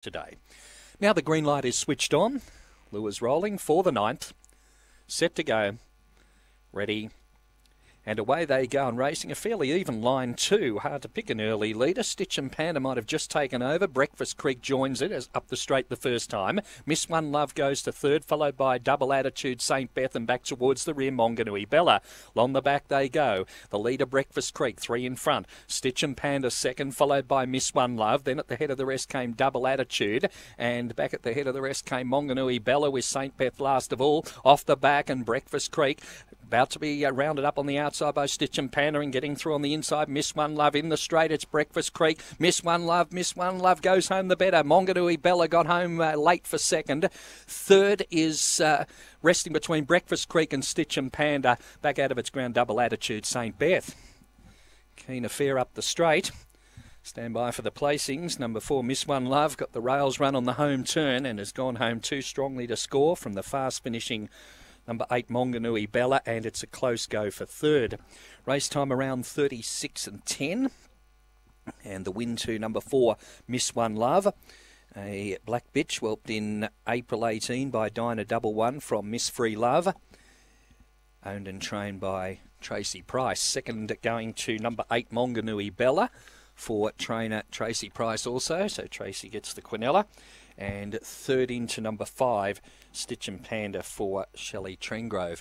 today. Now the green light is switched on. Lures rolling for the ninth. Set to go. Ready, and away they go and racing a fairly even line too. Hard to pick an early leader. Stitch and Panda might have just taken over. Breakfast Creek joins it as up the straight the first time. Miss One Love goes to third, followed by Double Attitude St. Beth and back towards the rear Monganui Bella. Along the back they go. The leader Breakfast Creek, three in front. Stitch and Panda second, followed by Miss One Love. Then at the head of the rest came Double Attitude. And back at the head of the rest came Monganui Bella with St. Beth last of all. Off the back and Breakfast Creek about to be uh, rounded up on the outside by Stitch and Panda and getting through on the inside. Miss One Love in the straight. It's Breakfast Creek. Miss One Love. Miss One Love goes home the better. Monganui Bella got home uh, late for second. Third is uh, resting between Breakfast Creek and Stitch and Panda. Back out of its ground double attitude. St. Beth. Keen affair up the straight. Stand by for the placings. Number four, Miss One Love, got the rails run on the home turn and has gone home too strongly to score from the fast finishing number eight Monganui Bella, and it's a close go for third. Race time around 36 and 10. And the win to number four, Miss One Love. A black bitch whelped in April 18 by Dyna Double One from Miss Free Love. Owned and trained by Tracy Price. Second going to number eight, Monganui Bella for trainer Tracy Price also. So Tracy gets the Quinella and third into number five, Stitch and Panda for Shelley Trengrove.